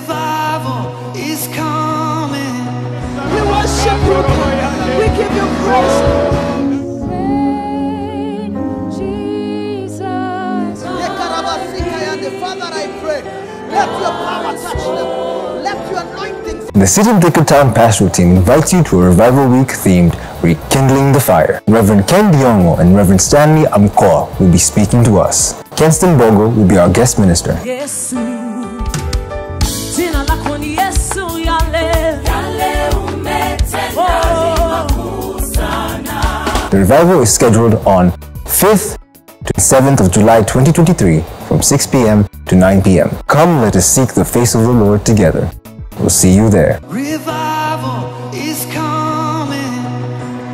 Revival is coming. We worship you, God. We give you praise. Jesus. Father, I pray, let your power touch them. Let your anointing The City of Town pastoral team invites you to a Revival Week themed Rekindling the Fire. Reverend Ken Diongo and Reverend Stanley Amkoa will be speaking to us. Kenston Bongo will be our guest minister. Yesu The revival is scheduled on 5th to 7th of July 2023 from 6 p.m. to 9 p.m. Come, let us seek the face of the Lord together. We'll see you there.